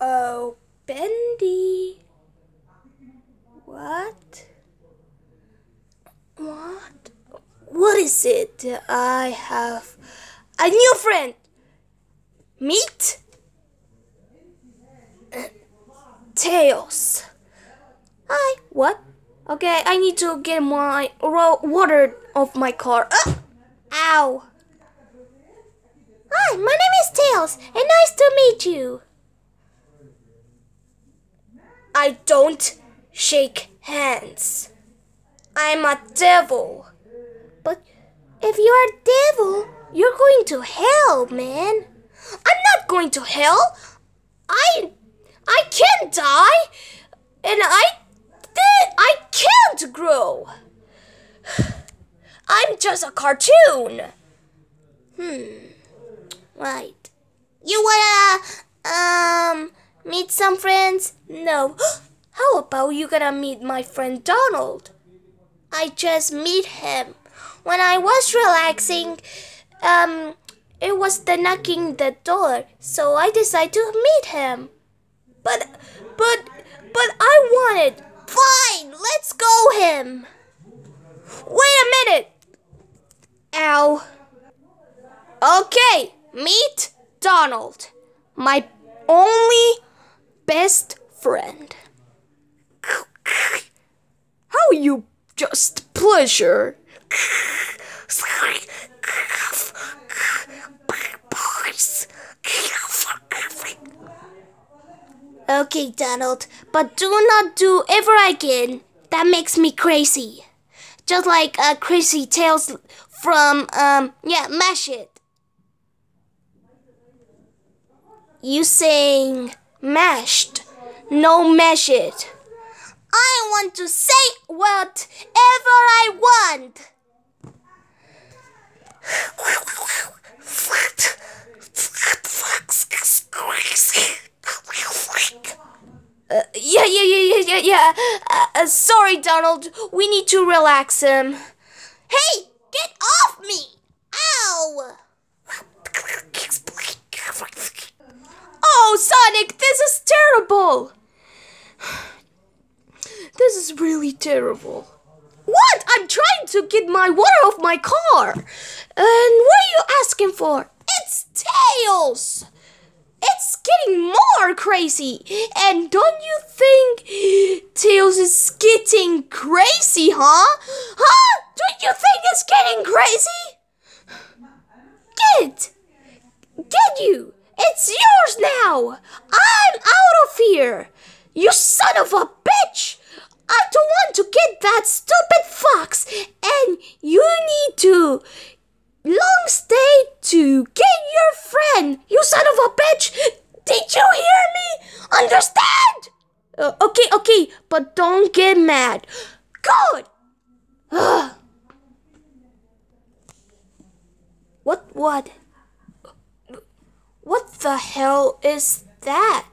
Oh, Bendy. What? What? What is it? I have a new friend. Meet Tails. Hi. What? Okay, I need to get my water off my car. Ah! Ow. Hi, my name is Tails, and nice to meet you. I don't shake hands. I'm a devil. But if you're a devil, you're going to hell, man. I'm not going to hell. I I can't die. And I I can't grow. I'm just a cartoon. Hmm. Right. You wanna um meet some friends? No. How about you gonna meet my friend Donald? I just meet him. When I was relaxing, um, it was the knocking the door, so I decided to meet him. But, but, but I wanted. Fine, let's go him. Wait a minute. Ow. Okay, meet Donald, my only best friend. How you just pleasure? Okay, Donald, but do not do ever again. That makes me crazy. Just like uh, Crazy Tales from, um, yeah, Mash It. You saying mashed, no mash it. I want to say whatever I want. Uh, yeah, yeah, yeah, yeah, yeah, yeah. Uh, uh, sorry, Donald. We need to relax him. Hey, get off me! Ow! Oh, Sonic, this is terrible! This is really terrible. What? I'm trying to get my water off my car. And what are you asking for? It's Tails! Getting more crazy. And don't you think Tails is getting crazy, huh? Huh? Don't you think it's getting crazy? Get! Get you! It's yours now! I'm out of here! You son of a bitch! I don't want to get that stupid fox, and you need to long stay to get your friend. You son of a bitch! Did you hear me? Understand? Uh, okay, okay, but don't get mad. Good. what? What? What the hell is that?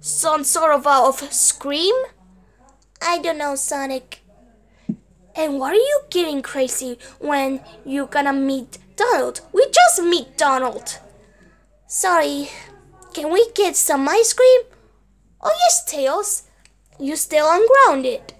Some sort of a of scream? I don't know, Sonic. And why are you getting crazy when you're gonna meet Donald? We just meet Donald. Sorry, can we get some ice cream? Oh yes, Tails. You still ungrounded.